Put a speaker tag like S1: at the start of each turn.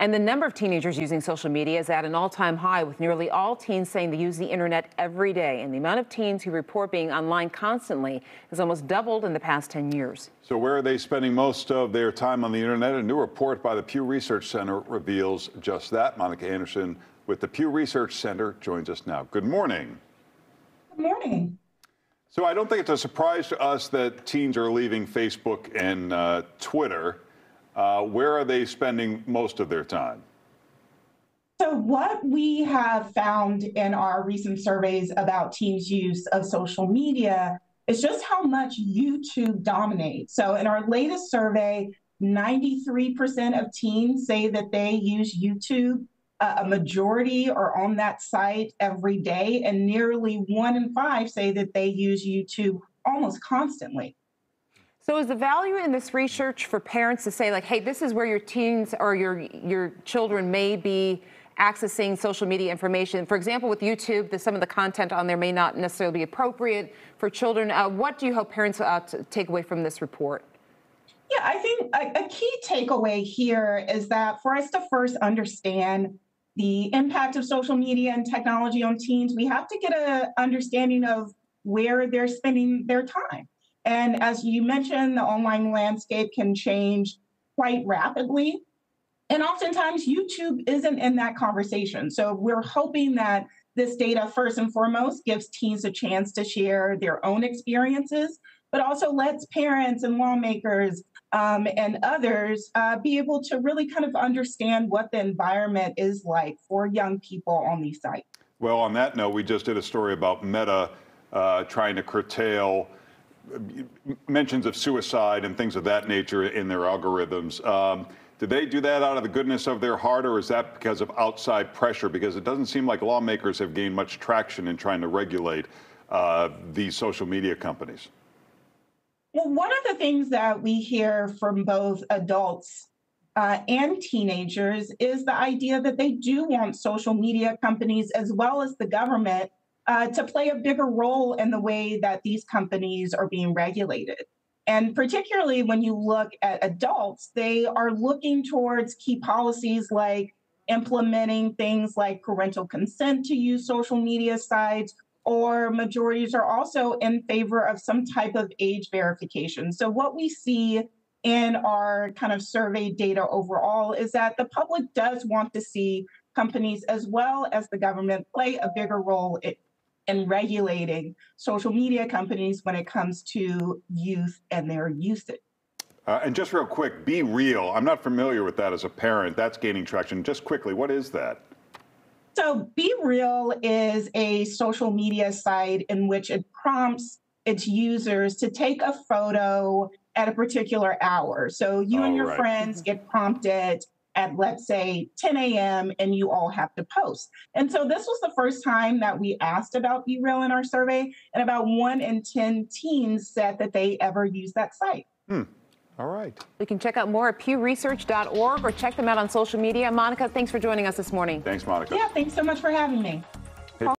S1: And the number of teenagers using social media is at an all time high, with nearly all teens saying they use the internet every day. And the amount of teens who report being online constantly has almost doubled in the past 10 years.
S2: So, where are they spending most of their time on the internet? A new report by the Pew Research Center reveals just that. Monica Anderson with the Pew Research Center joins us now. Good morning.
S3: Good morning.
S2: So, I don't think it's a surprise to us that teens are leaving Facebook and uh, Twitter. Uh, where are they spending most of their time?
S3: So, what we have found in our recent surveys about teens' use of social media is just how much YouTube dominates. So, in our latest survey, 93% of teens say that they use YouTube. Uh, a majority are on that site every day, and nearly one in five say that they use YouTube almost constantly.
S1: So is the value in this research for parents to say like, hey, this is where your teens or your your children may be accessing social media information. For example, with YouTube, the, some of the content on there may not necessarily be appropriate for children. Uh, what do you hope parents uh, take away from this report?
S3: Yeah, I think a, a key takeaway here is that for us to first understand the impact of social media and technology on teens, we have to get an understanding of where they're spending their time. And as you mentioned, the online landscape can change quite rapidly. And oftentimes, YouTube isn't in that conversation. So we're hoping that this data, first and foremost, gives teens a chance to share their own experiences, but also lets parents and lawmakers um, and others uh, be able to really kind of understand what the environment is like for young people on these sites.
S2: Well, on that note, we just did a story about Meta uh, trying to curtail mentions of suicide and things of that nature in their algorithms. Um, did they do that out of the goodness of their heart, or is that because of outside pressure? Because it doesn't seem like lawmakers have gained much traction in trying to regulate uh, these social media companies.
S3: Well, one of the things that we hear from both adults uh, and teenagers is the idea that they do want social media companies as well as the government uh, to play a bigger role in the way that these companies are being regulated. And particularly when you look at adults, they are looking towards key policies like implementing things like parental consent to use social media sites, or majorities are also in favor of some type of age verification. So, what we see in our kind of survey data overall is that the public does want to see companies as well as the government play a bigger role and regulating social media companies when it comes to youth and their usage.
S2: Uh, and just real quick, BeReal. I'm not familiar with that as a parent. That's gaining traction. Just quickly, what is that?
S3: So, BeReal is a social media site in which it prompts its users to take a photo at a particular hour. So, you and your right. friends get prompted at let's say 10 a.m. and you all have to post. And so this was the first time that we asked about BeReal in our survey, and about one in 10 teens said that they ever use that site.
S2: Hmm. All right.
S1: You can check out more at pewresearch.org or check them out on social media. Monica, thanks for joining us this morning.
S2: Thanks, Monica.
S3: Yeah, thanks so much for having me.